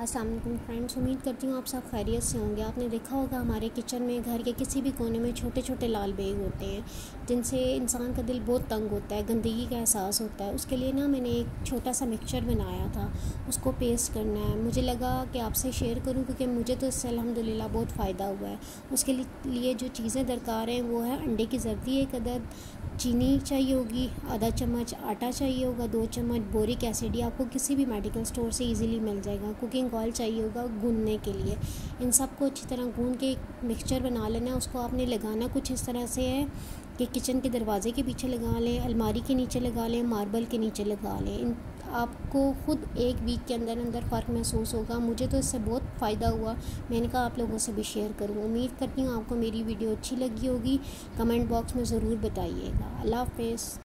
वालेकुम फ्रेंड्स उम्मीद करती हूँ आप सब खैरियत से होंगे। आपने देखा होगा हमारे किचन में, घर के किसी भी कोने में छोटे छोटे लाल बेग होते हैं, जिनसे इंसान का दिल बहुत तंग होता है, गंदगी का एहसास होता है। उसके लिए ना मैंने एक छोटा सा मिक्सचर बनाया था, उसको पेस्ट करना है। मुझे लगा कि आपसे शेयर करूँ, क्योंकि मुझे तो इससे अलहमदिल्ला बहुत फ़ायदा हुआ है। उसके लिए जो चीज़ें दरकार हैं, वो है अंडे की जर्दी एक अदद चीनी चाहिए होगी, आधा चम्मच आटा चाहिए होगा, दो चम्मच बोरिक एसिड या आपको किसी भी मेडिकल स्टोर से इजीली मिल जाएगा। कुकिंग ऑयल चाहिए होगा गूनने के लिए। इन सबको अच्छी तरह गून के एक मिक्सचर बना लेना है उसको आपने लगाना कुछ इस तरह से है। कि किचन के दरवाज़े के पीछे लगा लें, अलमारी के नीचे लगा लें, मार्बल के नीचे लगा लें। आपको ख़ुद एक वीक के अंदर अंदर फ़र्क महसूस होगा। मुझे तो इससे बहुत फ़ायदा हुआ। मैंने कहा आप लोगों से भी शेयर करूँ। उम्मीद करती हूँ आपको मेरी वीडियो अच्छी लगी होगी। कमेंट बॉक्स में ज़रूर बताइएगा। अल्लाह हाफ़